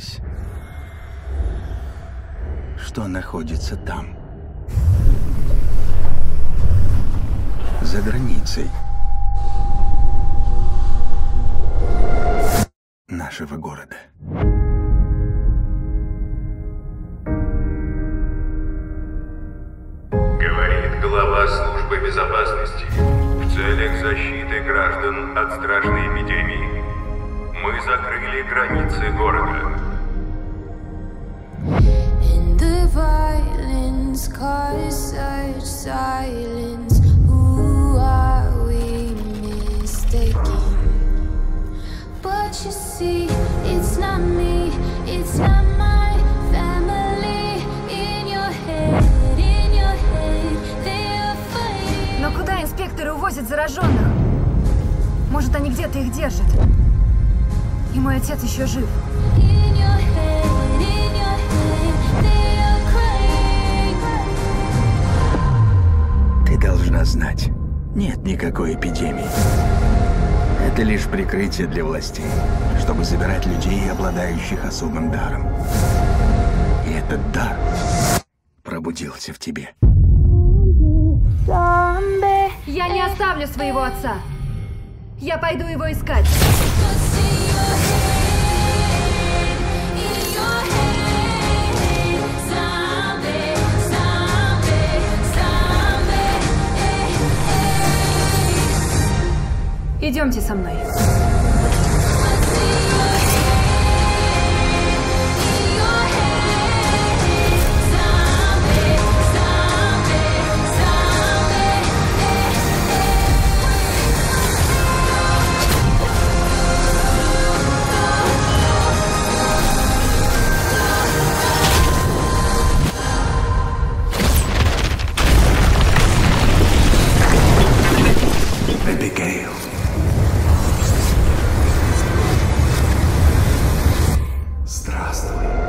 задумывалась, что находится там? За границей нашего города. Говорит глава службы безопасности. В целях защиты граждан от страшной эпидемии мы закрыли границы города. And the violence caused such silence. Who are we mistaken? But you see, it's not me, it's not my family. In your head, in your head, they are fighting. Но куда инспекторы увозят зараженных? Может, они где-то их держат? И мой отец еще жив. Ты должна знать, нет никакой эпидемии. Это лишь прикрытие для властей, чтобы забирать людей, обладающих особым даром. И этот дар пробудился в тебе. Я не оставлю своего отца. Я пойду его искать. Идемте со мной. podcast.